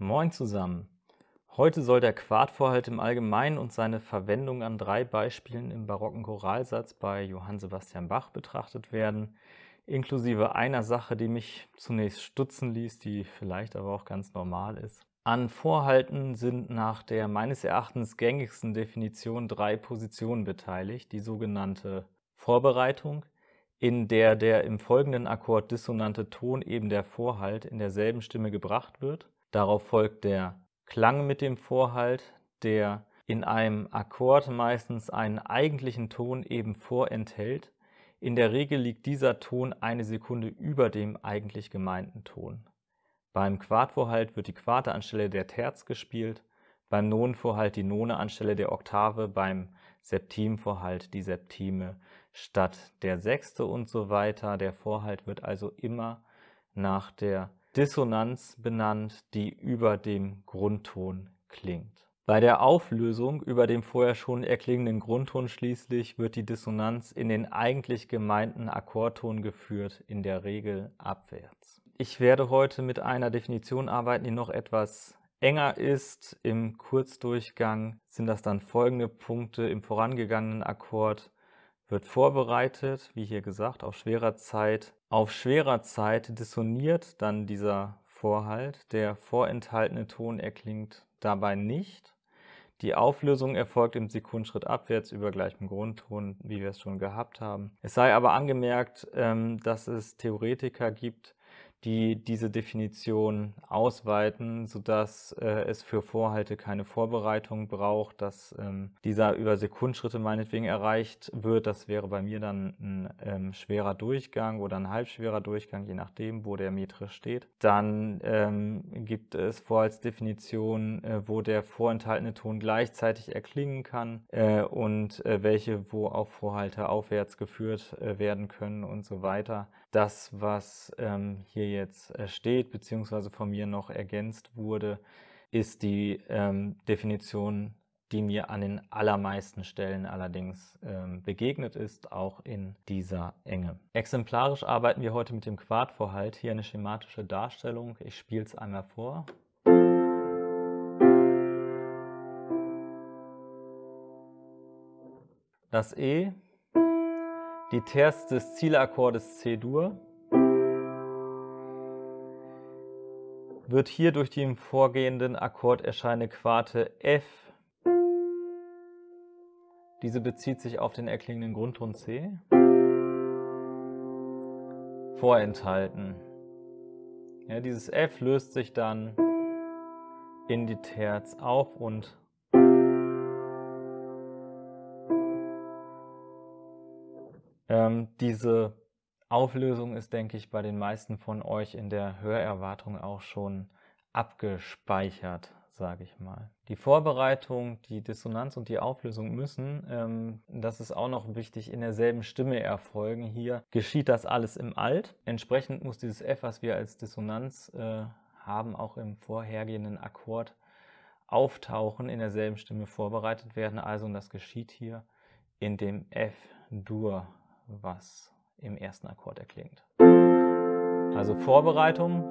Moin zusammen! Heute soll der Quartvorhalt im Allgemeinen und seine Verwendung an drei Beispielen im barocken Choralsatz bei Johann Sebastian Bach betrachtet werden, inklusive einer Sache, die mich zunächst stutzen ließ, die vielleicht aber auch ganz normal ist. An Vorhalten sind nach der meines Erachtens gängigsten Definition drei Positionen beteiligt, die sogenannte Vorbereitung, in der der im folgenden Akkord dissonante Ton eben der Vorhalt in derselben Stimme gebracht wird. Darauf folgt der Klang mit dem Vorhalt, der in einem Akkord meistens einen eigentlichen Ton eben vorenthält. In der Regel liegt dieser Ton eine Sekunde über dem eigentlich gemeinten Ton. Beim Quartvorhalt wird die Quarte anstelle der Terz gespielt, beim Nonenvorhalt die None anstelle der Oktave, beim Septimvorhalt die Septime statt der Sechste und so weiter. Der Vorhalt wird also immer nach der Dissonanz benannt, die über dem Grundton klingt. Bei der Auflösung über dem vorher schon erklingenden Grundton schließlich wird die Dissonanz in den eigentlich gemeinten Akkordton geführt, in der Regel abwärts. Ich werde heute mit einer Definition arbeiten, die noch etwas enger ist. Im Kurzdurchgang sind das dann folgende Punkte im vorangegangenen Akkord wird vorbereitet, wie hier gesagt, auf schwerer Zeit. Auf schwerer Zeit dissoniert dann dieser Vorhalt. Der vorenthaltene Ton erklingt dabei nicht. Die Auflösung erfolgt im Sekundschritt abwärts über gleichem Grundton, wie wir es schon gehabt haben. Es sei aber angemerkt, ähm, dass es Theoretiker gibt, die diese Definition ausweiten, sodass äh, es für Vorhalte keine Vorbereitung braucht, dass ähm, dieser über Sekundschritte meinetwegen erreicht wird. Das wäre bei mir dann ein ähm, schwerer Durchgang oder ein halbschwerer Durchgang, je nachdem, wo der Metre steht. Dann ähm, gibt es Vorhaltsdefinitionen, äh, wo der vorenthaltene Ton gleichzeitig erklingen kann äh, und äh, welche, wo auch Vorhalte aufwärts geführt äh, werden können und so weiter. Das, was ähm, hier jetzt äh, steht, beziehungsweise von mir noch ergänzt wurde, ist die ähm, Definition, die mir an den allermeisten Stellen allerdings ähm, begegnet ist, auch in dieser Enge. Exemplarisch arbeiten wir heute mit dem Quartvorhalt. Hier eine schematische Darstellung. Ich spiele es einmal vor. Das E, die Terz des Zielakkordes C-Dur, wird hier durch im vorgehenden Akkord erscheinende Quarte F. Diese bezieht sich auf den erklingenden Grundton C. Vorenthalten. Ja, dieses F löst sich dann in die Terz auf und ähm, diese Auflösung ist, denke ich, bei den meisten von euch in der Hörerwartung auch schon abgespeichert, sage ich mal. Die Vorbereitung, die Dissonanz und die Auflösung müssen, ähm, das ist auch noch wichtig, in derselben Stimme erfolgen. Hier geschieht das alles im Alt. Entsprechend muss dieses F, was wir als Dissonanz äh, haben, auch im vorhergehenden Akkord auftauchen, in derselben Stimme vorbereitet werden. Also, und das geschieht hier in dem F-Dur, was im ersten Akkord erklingt. Also Vorbereitung.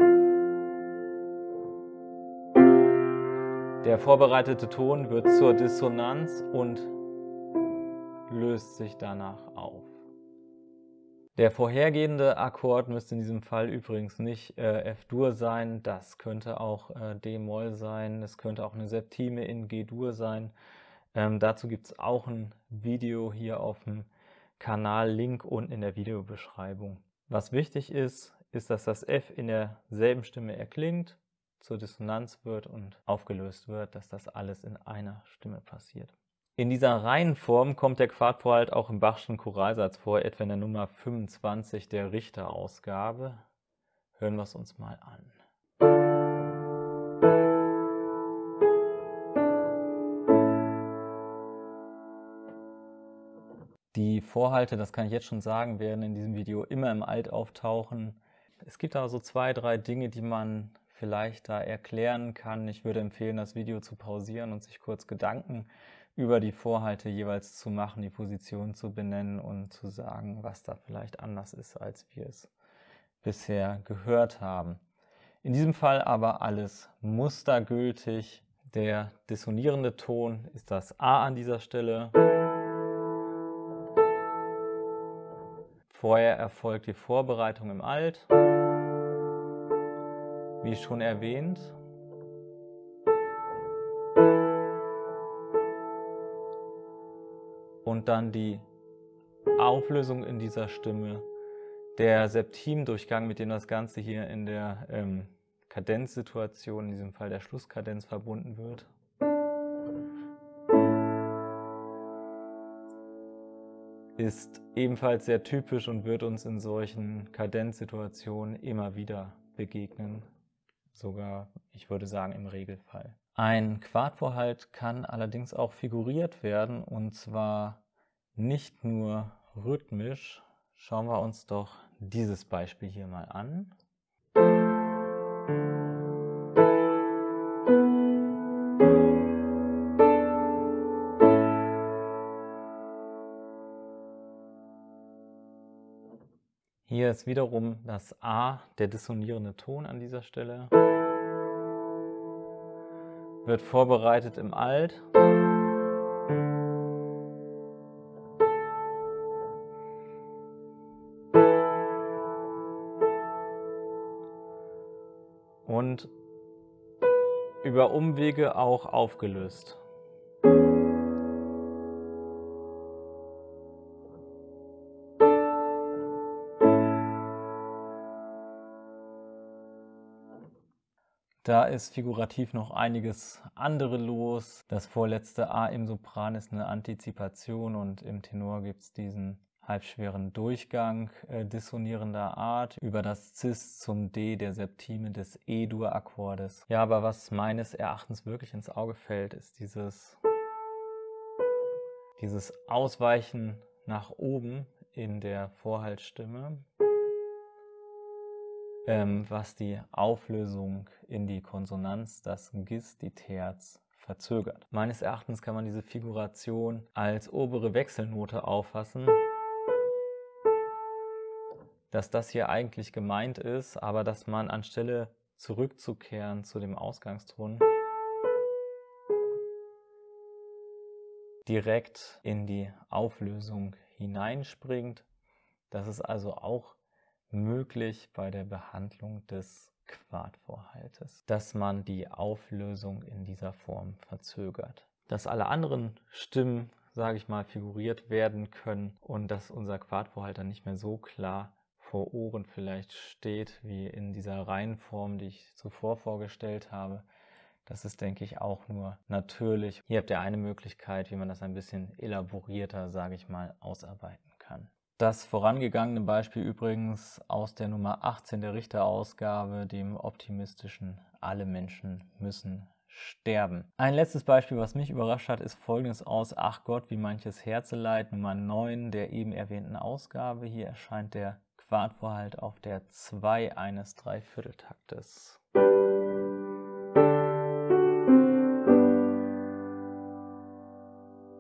Der vorbereitete Ton wird zur Dissonanz und löst sich danach auf. Der vorhergehende Akkord müsste in diesem Fall übrigens nicht äh, F-Dur sein, das könnte auch äh, D-Moll sein, es könnte auch eine Septime in G-Dur sein. Ähm, dazu gibt es auch ein Video hier auf dem Kanal, Link unten in der Videobeschreibung. Was wichtig ist, ist, dass das F in derselben Stimme erklingt, zur Dissonanz wird und aufgelöst wird, dass das alles in einer Stimme passiert. In dieser Reihenform kommt der Quartvorhalt auch im Bachschen Choralsatz vor, etwa in der Nummer 25 der Richterausgabe. Hören wir es uns mal an. Die Vorhalte, das kann ich jetzt schon sagen, werden in diesem Video immer im Alt auftauchen. Es gibt aber so zwei, drei Dinge, die man vielleicht da erklären kann. Ich würde empfehlen, das Video zu pausieren und sich kurz Gedanken über die Vorhalte jeweils zu machen, die Position zu benennen und zu sagen, was da vielleicht anders ist, als wir es bisher gehört haben. In diesem Fall aber alles mustergültig. Der dissonierende Ton ist das A an dieser Stelle. Vorher erfolgt die Vorbereitung im Alt, wie schon erwähnt. Und dann die Auflösung in dieser Stimme, der Septimdurchgang, mit dem das Ganze hier in der ähm, Kadenzsituation, in diesem Fall der Schlusskadenz, verbunden wird. Ist ebenfalls sehr typisch und wird uns in solchen Kadenzsituationen immer wieder begegnen. Sogar, ich würde sagen, im Regelfall. Ein Quartvorhalt kann allerdings auch figuriert werden und zwar nicht nur rhythmisch. Schauen wir uns doch dieses Beispiel hier mal an. Ist wiederum das A, der dissonierende Ton an dieser Stelle. Wird vorbereitet im Alt. Und über Umwege auch aufgelöst. Da ist figurativ noch einiges andere los. Das vorletzte A im Sopran ist eine Antizipation und im Tenor gibt es diesen halbschweren Durchgang äh, dissonierender Art über das Cis zum D der Septime des E-Dur-Akkordes. Ja, aber was meines Erachtens wirklich ins Auge fällt, ist dieses, dieses Ausweichen nach oben in der Vorhaltstimme ähm, was die Auflösung in die Konsonanz, das Gis, die Terz, verzögert. Meines Erachtens kann man diese Figuration als obere Wechselnote auffassen, dass das hier eigentlich gemeint ist, aber dass man anstelle zurückzukehren zu dem Ausgangston direkt in die Auflösung hineinspringt. Das ist also auch möglich bei der Behandlung des Quartvorhaltes, dass man die Auflösung in dieser Form verzögert. Dass alle anderen Stimmen, sage ich mal, figuriert werden können und dass unser Quartvorhalt dann nicht mehr so klar vor Ohren vielleicht steht, wie in dieser Reihenform, die ich zuvor vorgestellt habe. Das ist, denke ich, auch nur natürlich. Hier habt ihr eine Möglichkeit, wie man das ein bisschen elaborierter, sage ich mal, ausarbeiten kann. Das vorangegangene Beispiel übrigens aus der Nummer 18 der Richterausgabe, dem optimistischen Alle Menschen müssen sterben. Ein letztes Beispiel, was mich überrascht hat, ist folgendes aus Ach Gott, wie manches Herzeleid, Nummer 9 der eben erwähnten Ausgabe. Hier erscheint der Quartvorhalt auf der 2 eines Dreivierteltaktes.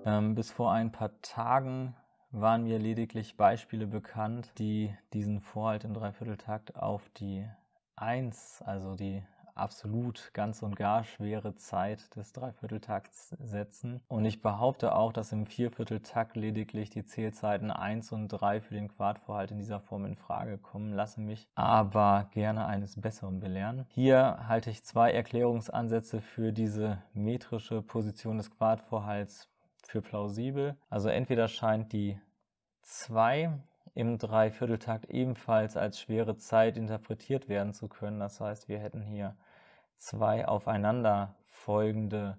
Ähm, bis vor ein paar Tagen waren mir lediglich Beispiele bekannt, die diesen Vorhalt im Dreivierteltakt auf die 1, also die absolut ganz und gar schwere Zeit des Dreivierteltakts setzen. Und ich behaupte auch, dass im Viervierteltakt lediglich die Zählzeiten 1 und 3 für den Quartvorhalt in dieser Form in Frage kommen, lasse mich aber gerne eines Besseren belehren. Hier halte ich zwei Erklärungsansätze für diese metrische Position des Quartvorhalts für plausibel. Also entweder scheint die 2 im Dreivierteltakt ebenfalls als schwere Zeit interpretiert werden zu können. Das heißt, wir hätten hier zwei aufeinander folgende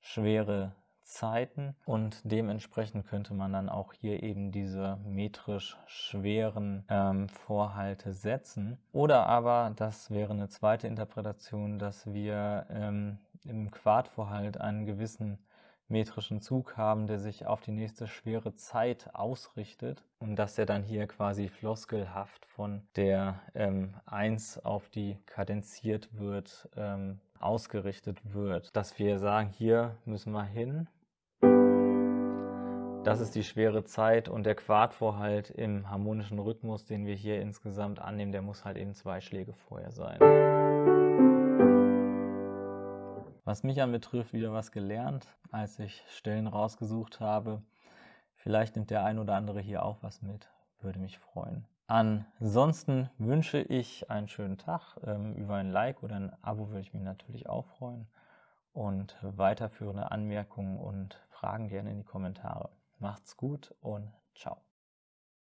schwere Zeiten und dementsprechend könnte man dann auch hier eben diese metrisch schweren ähm, Vorhalte setzen. Oder aber, das wäre eine zweite Interpretation, dass wir ähm, im Quartvorhalt einen gewissen metrischen Zug haben, der sich auf die nächste schwere Zeit ausrichtet und dass er dann hier quasi floskelhaft von der ähm, 1 auf die kadenziert wird, ähm, ausgerichtet wird. Dass wir sagen, hier müssen wir hin, Das ist die schwere Zeit und der Quartvorhalt im harmonischen Rhythmus, den wir hier insgesamt annehmen, der muss halt eben zwei Schläge vorher sein. Was mich anbetrifft, wieder was gelernt, als ich Stellen rausgesucht habe. Vielleicht nimmt der ein oder andere hier auch was mit, würde mich freuen. Ansonsten wünsche ich einen schönen Tag. Ähm, über ein Like oder ein Abo würde ich mich natürlich auch freuen. Und weiterführende Anmerkungen und Fragen gerne in die Kommentare. Macht's gut und ciao.